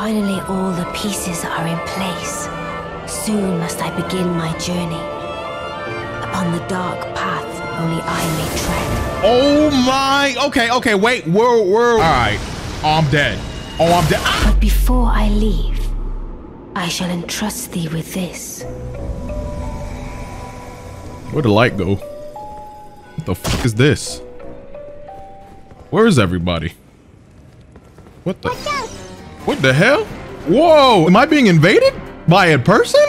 Finally, all the pieces are in place. Soon must I begin my journey. Upon the dark path only I may tread. Oh my. Okay, okay, wait. We're, we're. All right. Oh, I'm dead. Oh, I'm dead. Ah! But before I leave, I shall entrust thee with this. Where'd the light go? What the fuck is this? Where is everybody? What the? What the hell? Whoa! Am I being invaded by a person?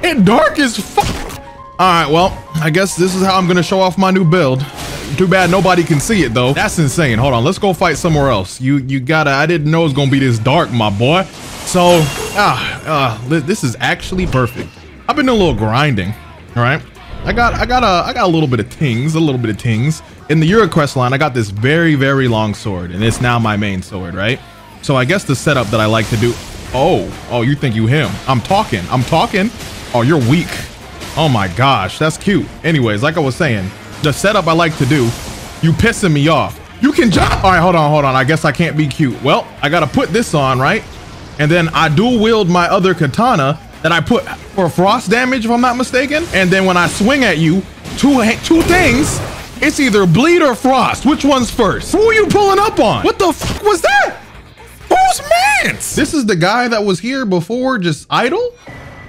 It dark as fuck. All right, well, I guess this is how I'm gonna show off my new build. Too bad nobody can see it though. That's insane. Hold on, let's go fight somewhere else. You you gotta. I didn't know it was gonna be this dark, my boy. So ah, uh, this is actually perfect. I've been a little grinding. All right. I got I got a I got a little bit of tings, a little bit of tings. In the Yura quest line, I got this very very long sword, and it's now my main sword, right? So I guess the setup that I like to do. Oh, oh, you think you him? I'm talking. I'm talking. Oh, you're weak. Oh my gosh, that's cute. Anyways, like I was saying, the setup I like to do, you pissing me off. You can jump. All right, hold on, hold on. I guess I can't be cute. Well, I gotta put this on, right? And then I dual wield my other katana that I put for frost damage, if I'm not mistaken. And then when I swing at you, two two things, it's either bleed or frost. Which one's first? Who are you pulling up on? What the fuck was that? Who's Mance? This is the guy that was here before, just idle?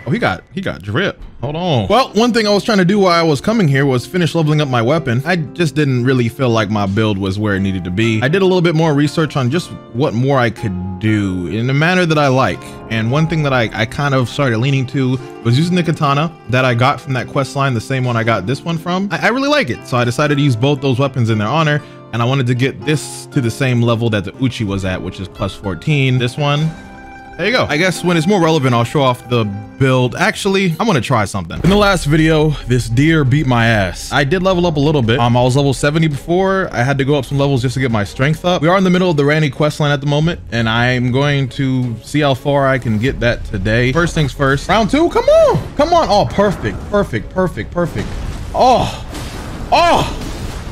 Oh, he got he got drip. Hold on. Well, one thing I was trying to do while I was coming here was finish leveling up my weapon. I just didn't really feel like my build was where it needed to be. I did a little bit more research on just what more I could do in a manner that I like. And one thing that I, I kind of started leaning to was using the katana that I got from that quest line, the same one I got this one from. I, I really like it. So I decided to use both those weapons in their honor and I wanted to get this to the same level that the Uchi was at, which is plus 14. This one, there you go. I guess when it's more relevant, I'll show off the build. Actually, I'm gonna try something. In the last video, this deer beat my ass. I did level up a little bit. Um, I was level 70 before. I had to go up some levels just to get my strength up. We are in the middle of the Ranni questline at the moment, and I'm going to see how far I can get that today. First things first, round two, come on, come on. Oh, perfect, perfect, perfect, perfect. Oh, oh,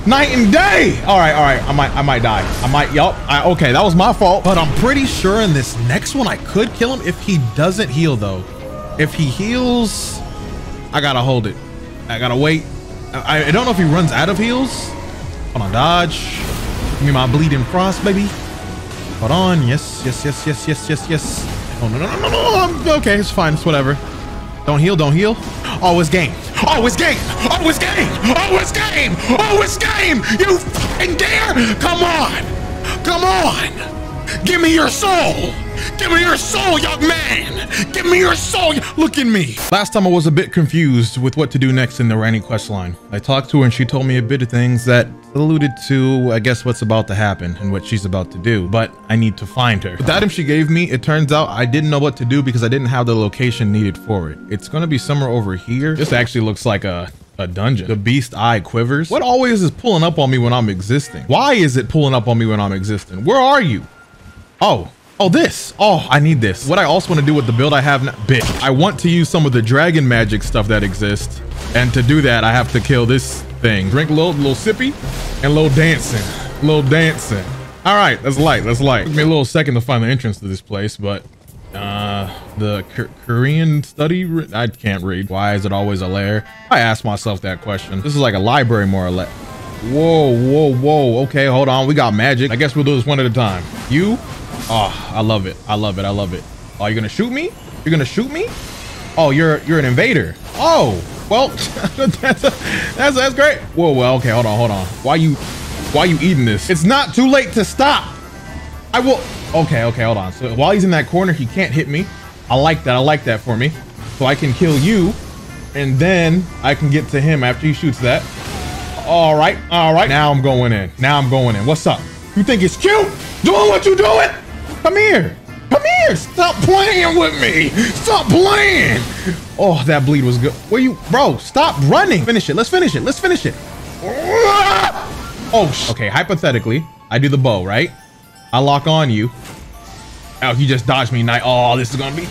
night and day. All right, all right. I might, I might die. I might. Yup. Okay, that was my fault. But I'm pretty sure in this next one I could kill him if he doesn't heal though. If he heals, I gotta hold it. I gotta wait. I, I don't know if he runs out of heals. Hold on, dodge. Give me my bleeding frost, baby. Hold on. Yes, yes, yes, yes, yes, yes, yes. Oh no, no, no, no, no. I'm, okay, it's fine. It's whatever. Don't heal. Don't heal. It's game. It's game. It's game. It's game. It's game. You fucking dare? Come on. Come on. Give me your soul. Give me your soul, young man. Give me your soul. Look at me. Last time I was a bit confused with what to do next in the Ranni quest line. I talked to her and she told me a bit of things that alluded to, I guess, what's about to happen and what she's about to do, but I need to find her. With the item she gave me, it turns out I didn't know what to do because I didn't have the location needed for it. It's gonna be somewhere over here. This actually looks like a a dungeon. The beast eye quivers. What always is pulling up on me when I'm existing? Why is it pulling up on me when I'm existing? Where are you? Oh, Oh, this. Oh, I need this. What I also want to do with the build I have now, bitch, I want to use some of the dragon magic stuff that exists. And to do that, I have to kill this thing. Drink a little, little sippy and a little dancing, a little dancing. All right, that's light, that's light. Took me a little second to find the entrance to this place, but uh, the Korean study, I can't read. Why is it always a lair? I asked myself that question. This is like a library more or less. Whoa, whoa, whoa. Okay, hold on. We got magic. I guess we'll do this one at a time. You Oh, I love it. I love it. I love it. Oh, you're gonna shoot me? You're gonna shoot me? Oh, you're you're an invader. Oh, well, that's, a, that's that's great. Whoa, well, okay, hold on, hold on. Why you why you eating this? It's not too late to stop. I will. Okay, okay, hold on. So while he's in that corner, he can't hit me. I like that. I like that for me. So I can kill you, and then I can get to him after he shoots that. All right, all right. Now I'm going in. Now I'm going in. What's up? You think it's cute? Doing what you doing? Come here. Come here. Stop playing with me. Stop playing. Oh, that bleed was good. Where you, bro, stop running. Finish it. Let's finish it. Let's finish it. Oh, okay. Hypothetically, I do the bow, right? I lock on you. Oh, you just dodged me. Night. Oh, this is to be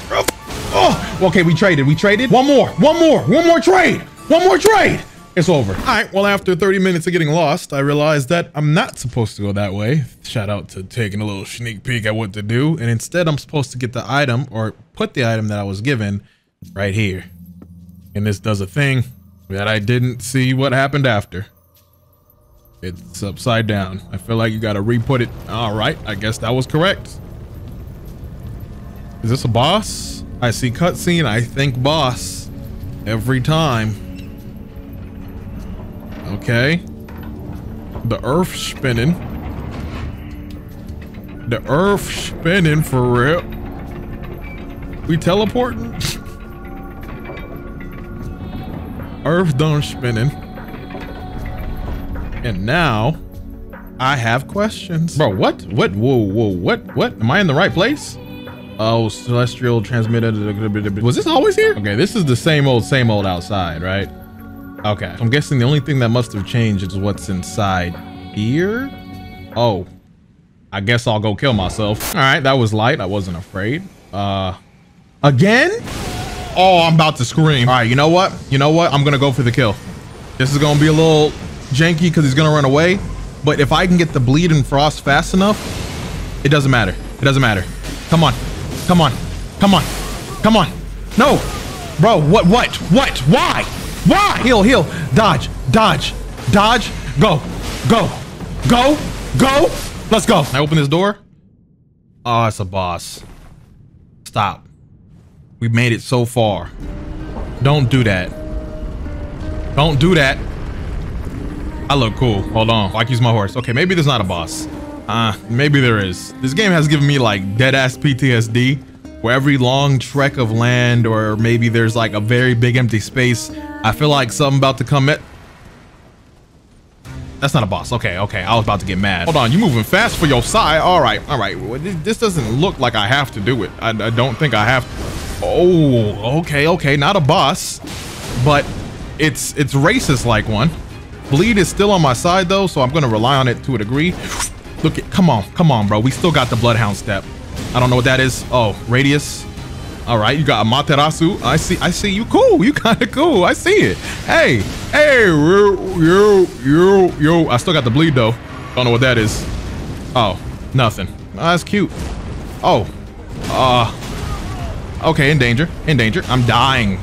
Oh, okay. We traded. We traded. One more. One more. One more trade. One more trade. It's over. All right. Well, after 30 minutes of getting lost, I realized that I'm not supposed to go that way. Shout out to taking a little sneak peek at what to do. And instead, I'm supposed to get the item or put the item that I was given right here. And this does a thing that I didn't see what happened after. It's upside down. I feel like you got to re-put it. All right. I guess that was correct. Is this a boss? I see cutscene. I think boss every time. Okay. The earth spinning. The earth spinning for real. We teleporting? earth done spinning. And now I have questions. Bro, what? What? Whoa, whoa, what? What? Am I in the right place? Oh, celestial transmitter. Was this always here? Okay, this is the same old, same old outside, right? Okay. I'm guessing the only thing that must have changed is what's inside here. Oh, I guess I'll go kill myself. All right, that was light. I wasn't afraid. Uh, again? Oh, I'm about to scream. All right, you know what? You know what? I'm gonna go for the kill. This is gonna be a little janky because he's gonna run away. But if I can get the bleed and frost fast enough, it doesn't matter. It doesn't matter. Come on. Come on. Come on. Come on. No. Bro, what, what, what, why? Why? Heal, heal, dodge, dodge, dodge, go, go, go, go. Let's go. I open this door. Oh, it's a boss. Stop. We made it so far. Don't do that. Don't do that. I look cool. Hold on. I use my horse. Okay, maybe there's not a boss. Uh, maybe there is. This game has given me like dead ass PTSD where every long trek of land or maybe there's like a very big empty space I feel like something about to come at. That's not a boss. Okay, okay. I was about to get mad. Hold on, you moving fast for your side. All right, all right. This doesn't look like I have to do it. I, I don't think I have. To. Oh, okay, okay. Not a boss, but it's it's racist like one. Bleed is still on my side though, so I'm gonna rely on it to a degree. Look at, come on, come on, bro. We still got the Bloodhound step. I don't know what that is. Oh, radius. All right, you got Amaterasu. I see. I see you. Cool. You kind of cool. I see it. Hey, hey, yo, yo, yo, yo. I still got the bleed though. Don't know what that is. Oh, nothing. Oh, that's cute. Oh, uh, okay. In danger. In danger. I'm dying.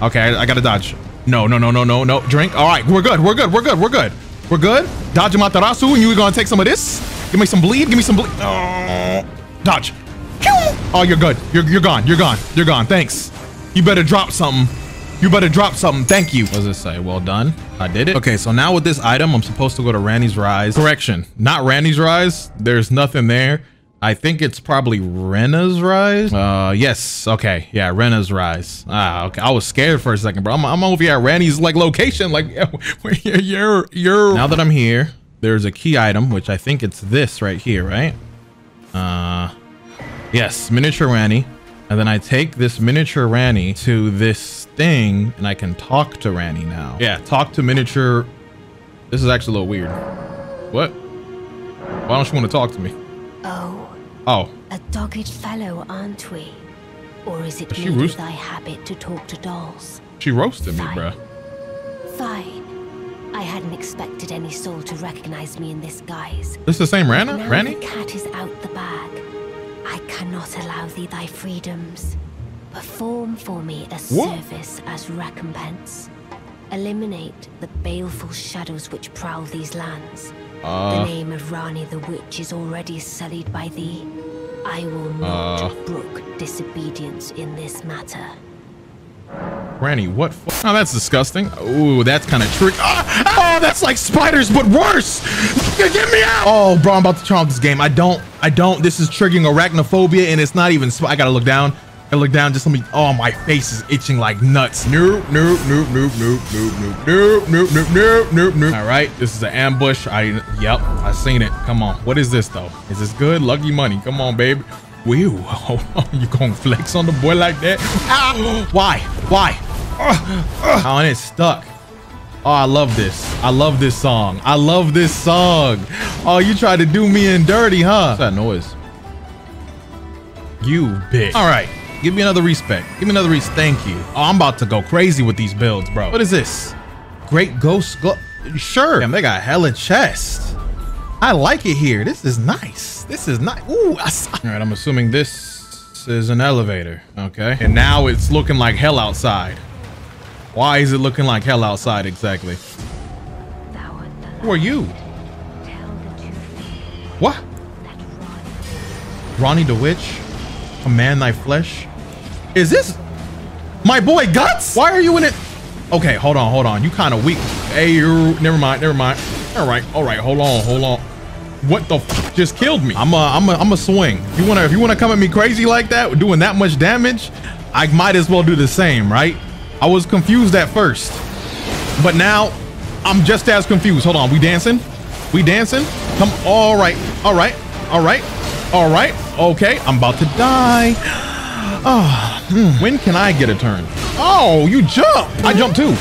Okay, I, I gotta dodge. No, no, no, no, no, no. Drink. All right, we're good. We're good. We're good. We're good. We're good. Dodge Amaterasu, and you gonna take some of this? Give me some bleed. Give me some bleed. Oh, dodge. Oh, you're good. You're, you're gone. You're gone. You're gone. Thanks. You better drop something. You better drop something. Thank you. What does this say? Well done. I did it. Okay, so now with this item, I'm supposed to go to Ranni's Rise. Correction, not Ranni's Rise. There's nothing there. I think it's probably Renna's Rise. Uh, yes. Okay. Yeah, Renna's Rise. Ah, okay. I was scared for a second, bro. I'm, I'm over here at Ranni's like location. Like, you're, you're, you're. Now that I'm here, there's a key item, which I think it's this right here, right? Uh, Yes, miniature Ranni. And then I take this miniature Ranni to this thing and I can talk to Ranni now. Yeah, talk to miniature. This is actually a little weird. What? Why don't you want to talk to me? Oh. Oh. A dogged fellow, aren't we? Or is it she merely thy habit to talk to dolls? She roasted Fine. me, bruh. Fine. I hadn't expected any soul to recognize me in this guise. This is the same Rana? Now Ranni? the cat is out the bag. I cannot allow thee thy freedoms. Perform for me a What? service as recompense. Eliminate the baleful shadows which prowl these lands. Uh. the name of Ranni the Witch is already sullied by thee. I will not Uh. brook disobedience in this matter. Ranni, what? F oh, that's disgusting. Ooh, that's kind of trick. Ah, oh, that's like spiders, but worse. Get me out. Oh, bro, I'm about to turn off this game. I don't, I don't. This is triggering arachnophobia, and it's not even. I gotta look down. I look down. Just let me. Oh, my face is itching like nuts. Nope, nope, nope, nope, nope, nope, nope, nope, nope, nope, nope, nope, nope. All right, this is an ambush. I, yep, I seen it. Come on. What is this though? Is this good? Lucky money. Come on, baby. Whew. you gonna flex on the boy like that? Ah, why? Why? Oh, and it's stuck. Oh, I love this. I love this song. I love this song. Oh, you tried to do me in dirty, huh? What's that noise? You bitch. All right. Give me another respect. Give me another respect. Thank you. Oh, I'm about to go crazy with these builds, bro. What is this? Great Ghost. Sure. Damn, they got hella chest. I like it here. This is nice. This is nice. Ooh, I. All right, I'm assuming this is an elevator. Okay. And now it's looking like hell outside. Why is it looking like hell outside exactly? Who are you? What? Ranni the Witch? Command thy flesh? Is this my boy Guts? Why are you in it? Okay, hold on, hold on. You kind of weak. Hey, you never mind, never mind. All right, all right, hold on, hold on. What the just killed me? I'm a, I'm a, I'm a swing. If you wanna, if you wanna come at me crazy like that, doing that much damage, I might as well do the same, right? I was confused at first, but now I'm just as confused. Hold on, we dancing? We dancing? Come, all right, all right, all right, all right. Okay, I'm about to die. Oh, when can I get a turn? Oh, you jump. I jump too.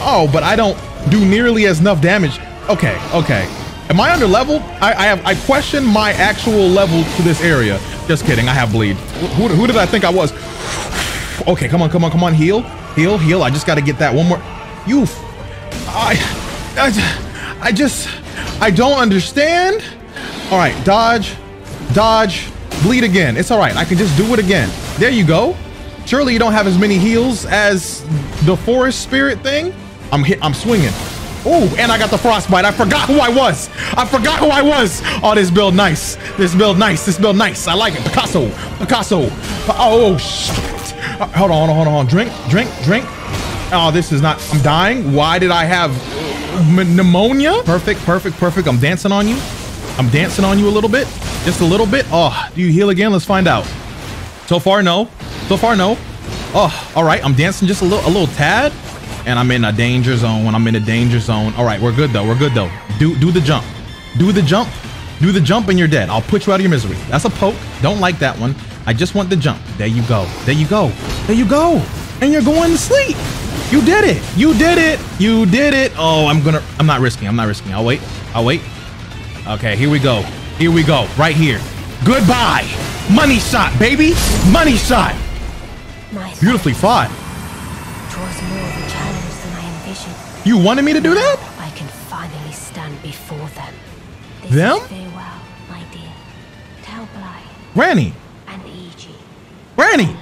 Oh, but I don't do nearly as enough damage. Okay, okay. Am I under level? I, I have I question my actual level to this area. Just kidding. I have bleed. Who, who did I think I was? Okay, come on, come on, come on. Heal, heal, heal. I just got to get that one more. You, I, I, I just, I don't understand. All right, dodge, dodge, bleed again. It's all right. I can just do it again. There you go. Surely you don't have as many heals as the forest spirit thing. I'm hit. I'm swinging. Oh, and I got the frostbite. I forgot who I was. I forgot who I was. Oh, this build nice. This build nice. This build nice. I like it. Picasso. Picasso. Oh, oh shit. Uh, hold on, hold on, hold on. Drink, drink, drink. Oh, this is not. I'm dying. Why did I have pneumonia? Perfect, perfect, perfect. I'm dancing on you. I'm dancing on you a little bit. Just a little bit. Oh, do you heal again? Let's find out. So far, no. So far, no. Oh, all right. I'm dancing just a little, a little tad, and I'm in a danger zone. When I'm in a danger zone. All right, we're good though. We're good though. Do do the jump. Do the jump. Do the jump, and you're dead. I'll put you out of your misery. That's a poke. Don't like that one. I just want the jump. There you go. There you go. There you go. And you're going to sleep. You did it. You did it. You did it. Oh, I'm gonna. I'm not risking. I'm not risking. I'll wait. I'll wait. Okay, here we go. Here we go. Right here. Goodbye. Money shot, baby. Money shot. My Beautifully fought. It was more of a challenge than I envisioned. You wanted me to do that? I can finally stand before them. This Them? farewell, my dear. Tell Bly Granny. Granny.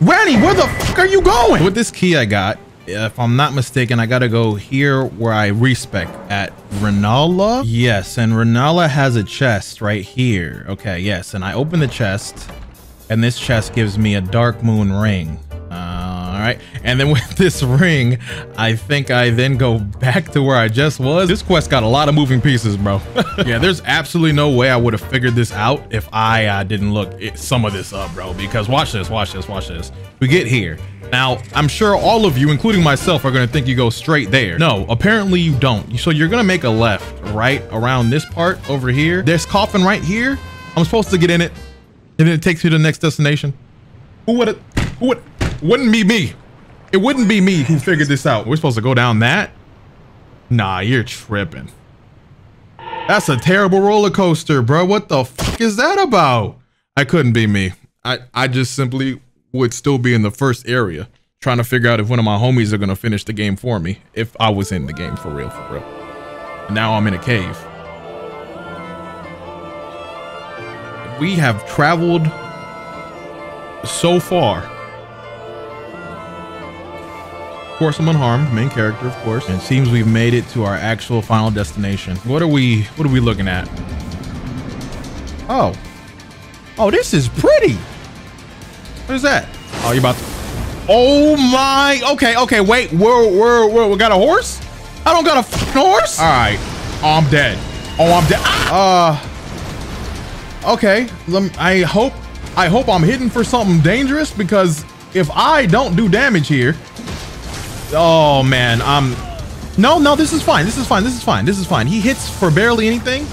Granny, where the fuck are you going? With this key I got, if I'm not mistaken, I gotta go here where I respec at Renala. Yes, and Renala has a chest right here. Okay, yes, and I open the chest, and this chest gives me a Dark Moon ring. Uh, right, and then with this ring, I think I then go back to where I just was. This quest got a lot of moving pieces, bro. yeah, there's absolutely no way I would have figured this out if I uh, didn't look it, some of this up, bro. Because watch this, watch this, watch this. We get here. Now, I'm sure all of you, including myself, are going to think you go straight there. No, apparently you don't. So you're going to make a left, right around this part over here. There's coffin right here. I'm supposed to get in it, and then it takes me to the next destination. Who would it? Who would? Wouldn't be me. It wouldn't be me who figured this out. We're supposed to go down that? Nah, you're tripping. That's a terrible roller coaster, bro. What the fuck is that about? I couldn't be me. I, I just simply would still be in the first area trying to figure out if one of my homies are going to finish the game for me if I was in the game for real, for real. And now I'm in a cave. We have traveled so far. Course, I'm unharmed, main character, of course. And it seems we've made it to our actual final destination. What are we, what are we looking at? Oh. Oh, this is pretty. What is that? Oh, you about to, oh my, okay, okay, wait, we're, we're, we're, we got a horse? I don't got a horse? All right, oh, I'm dead. Oh, I'm dead. Uh, okay, lem- I hope, I hope I'm hitting for something dangerous because if I don't do damage here, oh man, I'm, no, no, this is fine, this is fine, this is fine, this is fine. He hits for barely anything.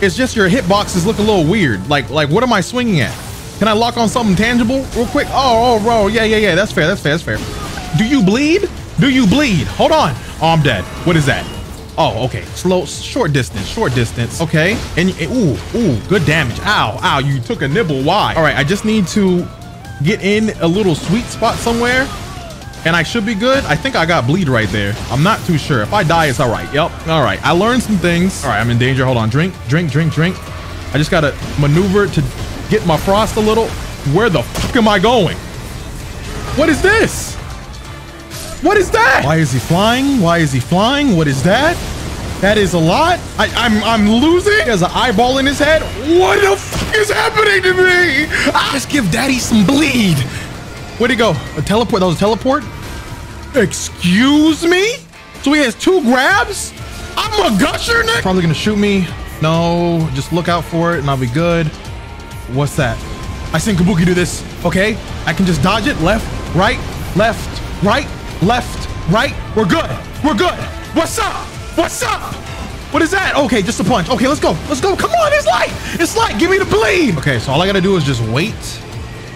It's just your hitboxes look a little weird. Like, like what am I swinging at? Can I lock on something tangible real quick? Oh, oh, bro. Yeah, yeah, yeah. That's fair. That's fair. That's fair. Do you bleed? Do you bleed? Hold on. Oh, I'm dead. What is that? Oh, okay. Slow, short distance, short distance. Okay. And, and ooh, ooh, good damage. Ow, ow. You took a nibble. Why? All right. I just need to get in a little sweet spot somewhere and I should be good. I think I got bleed right there. I'm not too sure. If I die, it's all right. Yep. All right. I learned some things. All right. I'm in danger. Hold on. Drink, drink, drink, drink. I just got to maneuver to get my frost a little. Where the fuck am I going? What is this? What is that? Why is he flying? Why is he flying? What is that? That is a lot. I, am I'm, I'm losing. He has an eyeball in his head. What the fuck is happening to me? I just give daddy some bleed. Where'd he go? A teleport? That was a teleport? Excuse me? So he has two grabs? I'm a gusher, Nick. Probably gonna shoot me. No, just look out for it and I'll be good. What's that? I seen Kabuki do this. Okay, I can just dodge it. Left, right, left, right, left, right. We're good. We're good. What's up? What's up? What is that? Okay, just a punch. Okay, let's go. Let's go. Come on, it's light. It's light. Give me the bleed. Okay, so all I gotta do is just wait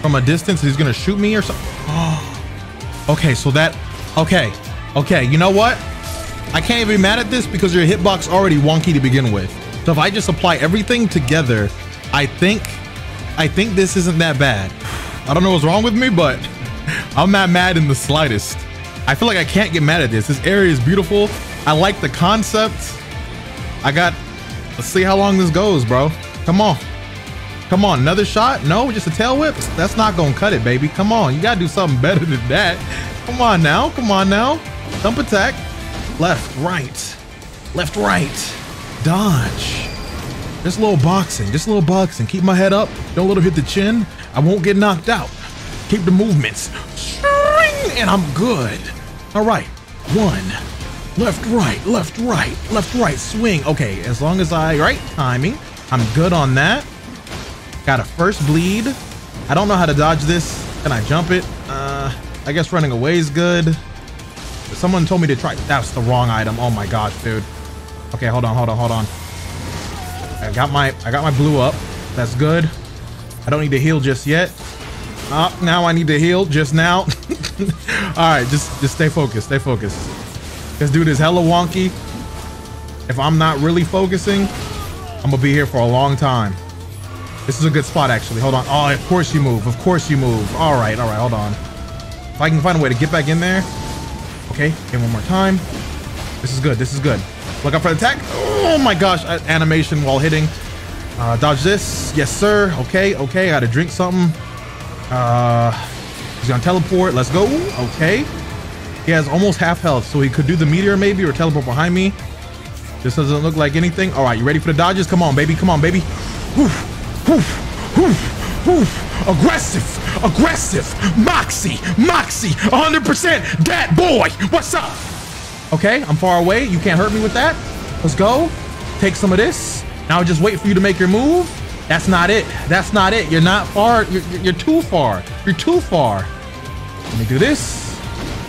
from a distance. He's gonna shoot me or something. okay, so that, okay, okay. You know what? I can't even be mad at this because your hitbox already wonky to begin with. So if I just apply everything together, I think, I think this isn't that bad. I don't know what's wrong with me, but I'm not mad in the slightest. I feel like I can't get mad at this. This area is beautiful. I like the concept. I got, let's see how long this goes, bro. Come on. Come on, another shot? No, just a tail whip? That's not gonna cut it, baby. Come on, you gotta do something better than that. Come on now, come on now. Thump attack. Left, right. Left, right. Dodge. Just a little boxing, just a little boxing. Keep my head up. Don't let him hit the chin. I won't get knocked out. Keep the movements. And I'm good. All right, one. Left, right, left, right, left, right, swing. Okay, as long as I, right, timing. I'm good on that. Got a first bleed. I don't know how to dodge this. Can I jump it? Uh, I guess running away is good. Someone told me to try. That's the wrong item. Oh my gosh, dude. Okay, hold on, hold on, hold on. I got my I got my blue up. That's good. I don't need to heal just yet. Uh, now I need to heal just now. All right, just just stay focused. Stay focused. This dude is hella wonky. If I'm not really focusing, I'm gonna be here for a long time. This is a good spot, actually. Hold on. Oh, of course you move. Of course you move. All right, all right, hold on. If I can find a way to get back in there. Okay, okay, one more time. This is good. This is good. Look out for the attack. Oh my gosh, animation while hitting. Uh, dodge this. Yes, sir. Okay, okay. I gotta drink something. Uh, he's gonna teleport. Let's go. Okay. He has almost half health, so he could do the meteor maybe or teleport behind me. This doesn't look like anything. All right, you ready for the dodges? Come on, baby. Come on, baby. Whew. Oof, oof, oof. Aggressive, aggressive. Moxie, Moxie, 100%. Dat boy, what's up? Okay, I'm far away. You can't hurt me with that. Let's go. Take some of this. Now just wait for you to make your move. That's not it. That's not it. You're not far. You're, you're too far. You're too far. Let me do this.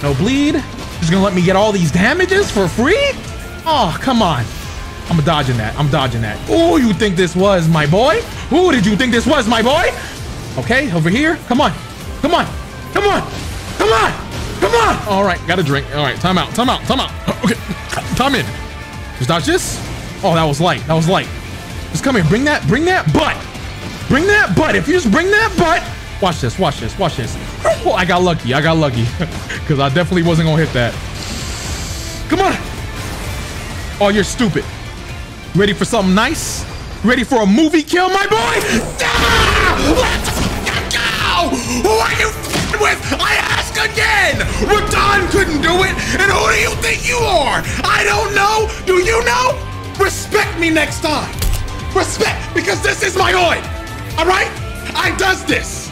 No bleed. Just gonna let me get all these damages for free? Oh, come on. I'm dodging that. I'm dodging that. Oh, you think this was my boy? Who did you think this was, my boy? Okay, over here. Come on. Come on. Come on. Come on. Come on. All right, got a drink. All right, time out. Time out. Time out. Okay, time in. Just dodge this. Oh, that was light. That was light. Just come here. Bring that. Bring that butt. Bring that butt. If you just bring that butt. Watch this. Watch this. Watch this. Oh, I got lucky. I got lucky. Because I definitely wasn't going to hit that. Come on. Oh, you're stupid. Ready for something nice? Ready for a movie kill, my boy? Ah! Let's go! Who are you with? I ask again! Radahn couldn't do it, and who do you think you are? I don't know. Do you know? Respect me next time. Respect, because this is my oid. All right? I does this.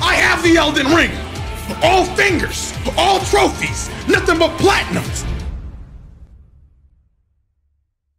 I have the Elden Ring. All fingers, all trophies, nothing but platinums.